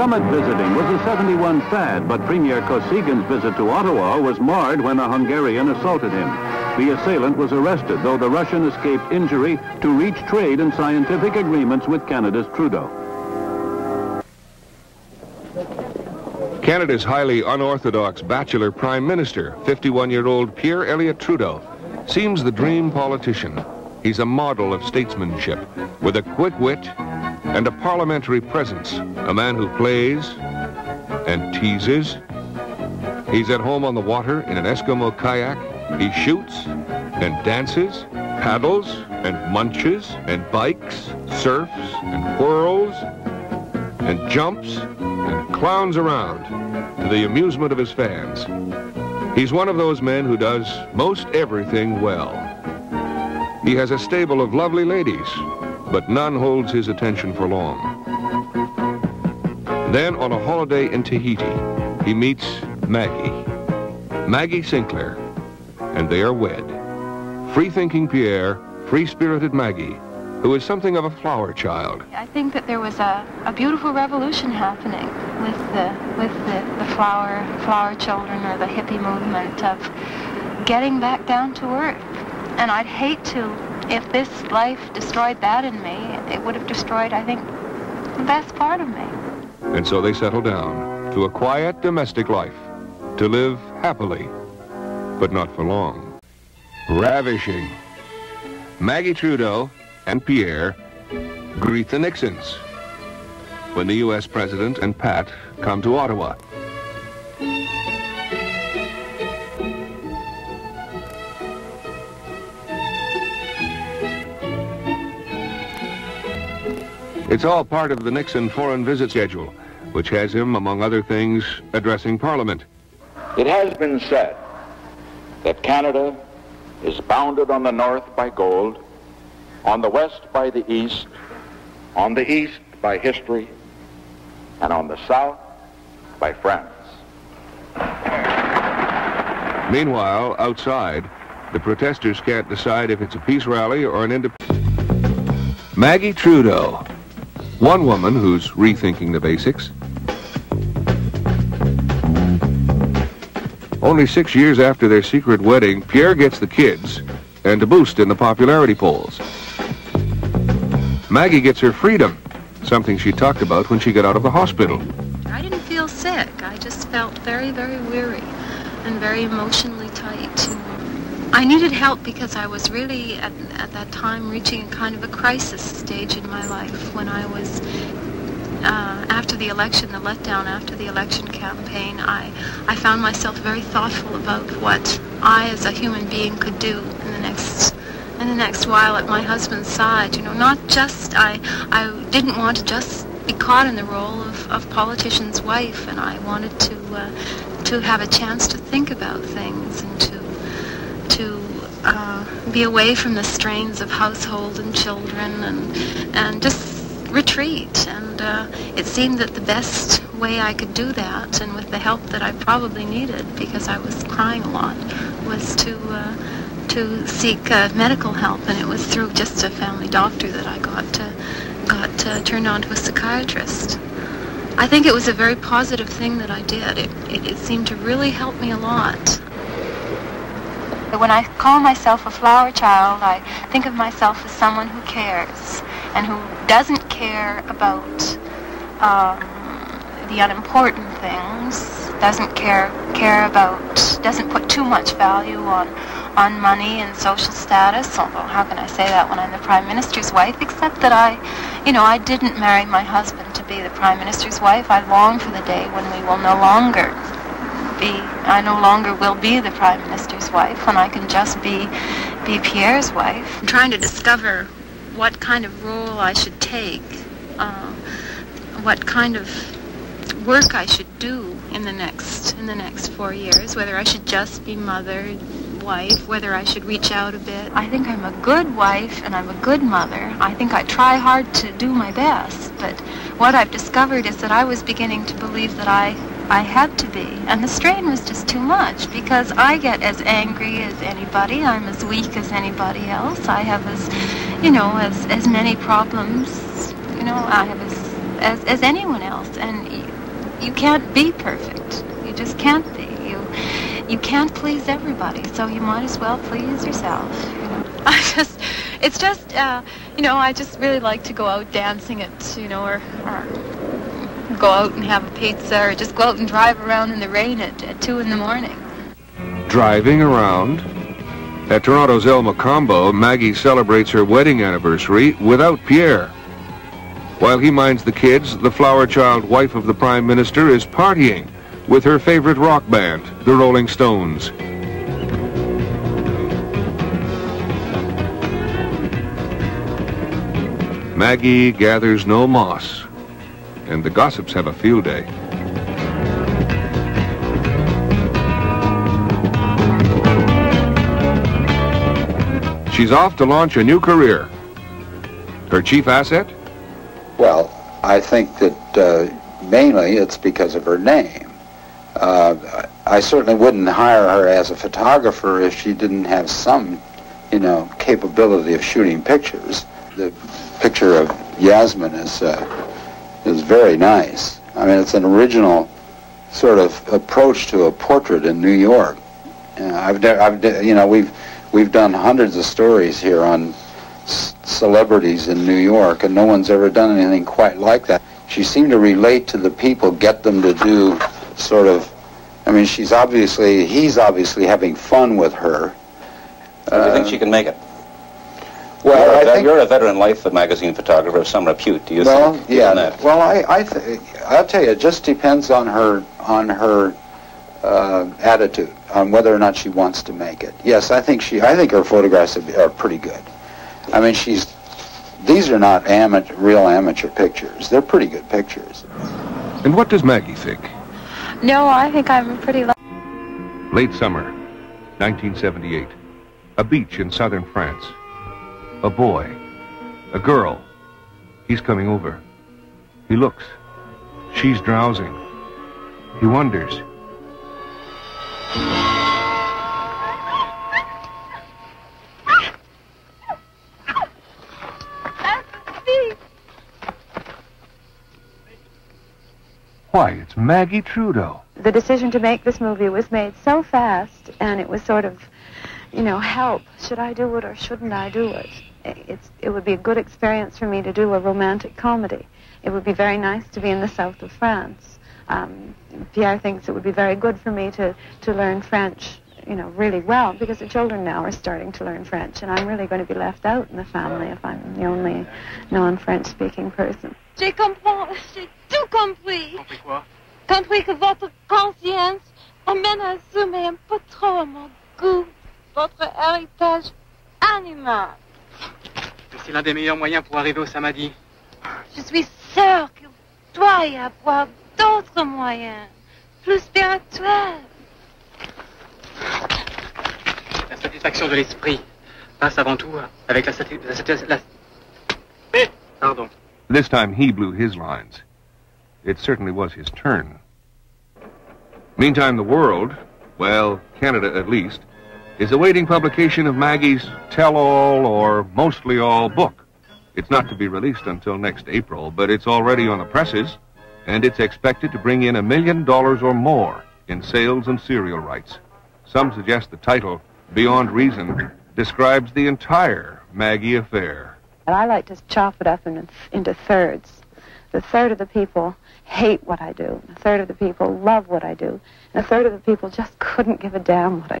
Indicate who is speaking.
Speaker 1: summit visiting was a 71 fad, but Premier Kosygin's visit to Ottawa was marred when a Hungarian assaulted him. The assailant was arrested, though the Russian escaped injury to reach trade and scientific agreements with Canada's Trudeau.
Speaker 2: Canada's highly unorthodox bachelor prime minister, 51-year-old Pierre Elliott Trudeau, seems the dream politician. He's a model of statesmanship, with a quick wit and a parliamentary presence. A man who plays and teases. He's at home on the water in an Eskimo kayak. He shoots and dances, paddles and munches and bikes, surfs and whirls and jumps and clowns around to the amusement of his fans. He's one of those men who does most everything well. He has a stable of lovely ladies, but none holds his attention for long. Then on a holiday in Tahiti, he meets Maggie. Maggie Sinclair, and they are wed. Free-thinking Pierre, free-spirited Maggie, who is something of a flower child.
Speaker 3: I think that there was a, a beautiful revolution happening with the with the, the flower flower children or the hippie movement of getting back down to earth. And I'd hate to if this life destroyed that in me, it would have destroyed, I think, the best part of me.
Speaker 2: And so they settle down to a quiet domestic life, to live happily, but not for long. Ravishing. Maggie Trudeau and Pierre greet the Nixons when the U.S. President and Pat come to Ottawa. It's all part of the Nixon foreign visit schedule, which has him, among other things, addressing Parliament.
Speaker 4: It has been said that Canada is bounded on the north by gold, on the west by the east, on the east by history, and on the south by France.
Speaker 2: Meanwhile, outside, the protesters can't decide if it's a peace rally or an independence. Maggie Trudeau, one woman who's rethinking the basics. Only six years after their secret wedding, Pierre gets the kids and a boost in the popularity polls. Maggie gets her freedom, something she talked about when she got out of the hospital.
Speaker 3: I didn't feel sick. I just felt very, very weary and very emotionally tight. I needed help because I was really, at, at that time, reaching kind of a crisis stage in my life when I was, uh, after the election, the letdown after the election campaign, I, I found myself very thoughtful about what I, as a human being, could do in the next in the next while at my husband's side. You know, not just, I, I didn't want to just be caught in the role of, of politician's wife, and I wanted to, uh, to have a chance to think about things and to, be away from the strains of household and children and, and just retreat. And uh, it seemed that the best way I could do that, and with the help that I probably needed, because I was crying a lot, was to uh, to seek uh, medical help, and it was through just a family doctor that I got to, got uh, turned on to a psychiatrist. I think it was a very positive thing that I did. It, it, it seemed to really help me a lot. But when I call myself a flower child, I think of myself as someone who cares and who doesn't care about um, the unimportant things, doesn't care care about, doesn't put too much value on on money and social status. Although how can I say that when I'm the prime minister's wife? Except that I, you know, I didn't marry my husband to be the prime minister's wife. I long for the day when we will no longer be, I no longer will be the prime minister's wife, when I can just be, be Pierre's wife. I'm trying to discover what kind of role I should take, uh, what kind of work I should do in the next in the next four years. Whether I should just be mother, wife, whether I should reach out a bit. I think I'm a good wife and I'm a good mother. I think I try hard to do my best, but what I've discovered is that I was beginning to believe that I I had to be. And the strain was just too much because I get as angry as anybody. I'm as weak as anybody else. I have as, you know, as, as many problems. You know, I have as, as, as anyone else. And you, you can't be perfect. You just can't be. You, you can't please everybody, so you might as well please yourself. You know? I just, it's just, uh, you know, I just really like to go out dancing at, you know, or, or go out and have a pizza, or just go out and drive around in the rain at, at two in the morning.
Speaker 2: Driving around? At Toronto's El Mocambo, Maggie celebrates her wedding anniversary without Pierre. While he minds the kids, the flower child wife of the Prime Minister is partying with her favorite rock band, the Rolling Stones. Maggie gathers no moss, and the gossips have a field day. She's off to launch a new career. Her chief asset?
Speaker 5: Well, I think that uh, mainly it's because of her name. Uh, I certainly wouldn't hire her as a photographer if she didn't have some, you know, capability of shooting pictures. The picture of Yasmin is uh, is very nice. I mean, it's an original sort of approach to a portrait in New York. Uh, I've, I've, you know, we've we've done hundreds of stories here on celebrities in New York, and no one's ever done anything quite like that. She seemed to relate to the people, get them to do sort of. I mean, she's obviously, he's obviously having fun with her.
Speaker 6: Do you think she can make it?
Speaker 5: Well,
Speaker 6: you're,
Speaker 5: I
Speaker 6: a,
Speaker 5: think,
Speaker 6: you're a veteran Life magazine photographer of some repute. Do you
Speaker 5: well,
Speaker 6: think?
Speaker 5: yeah.
Speaker 6: That?
Speaker 5: Well, I, I, th- I'll tell you, it just depends on her, on her uh, attitude, on whether or not she wants to make it. Yes, I think she, I think her photographs are, are pretty good. I mean, she's, these are not amateur, real amateur pictures. They're pretty good pictures.
Speaker 2: And what does Maggie think?
Speaker 3: No, I think I'm pretty lucky.
Speaker 2: Late summer, 1978. A beach in southern France. A boy. A girl. He's coming over. He looks. She's drowsing. He wonders. Why, it's Maggie Trudeau.
Speaker 7: The decision to make this movie was made so fast, and it was sort of, you know, help. Should I do it or shouldn't I do it? It's, it would be a good experience for me to do a romantic comedy. It would be very nice to be in the south of France. Um, Pierre thinks it would be very good for me to, to learn French, you know, really well, because the children now are starting to learn French, and I'm really going to be left out in the family if I'm the only non-French speaking person.
Speaker 8: J'ai compris, j'ai tout compris.
Speaker 9: Compris quoi?
Speaker 8: Compris que votre conscience amène à zoomer un peu trop à mon goût votre héritage animal.
Speaker 9: C'est l'un des meilleurs moyens pour arriver au samadhi.
Speaker 8: Je suis sûre qu'il doit y avoir d'autres moyens, plus spirituels.
Speaker 9: La satisfaction de l'esprit passe avant tout avec la satisfaction... La... Eh, pardon.
Speaker 2: This time he blew his lines. It certainly was his turn. Meantime, the world, well, Canada at least, is awaiting publication of Maggie's tell-all or mostly all book. It's not to be released until next April, but it's already on the presses, and it's expected to bring in a million dollars or more in sales and serial rights. Some suggest the title, Beyond Reason, describes the entire Maggie affair.
Speaker 7: And I like to chop it up in, into thirds. The third of the people hate what I do. A third of the people love what I do. And a third of the people just couldn't give a damn what I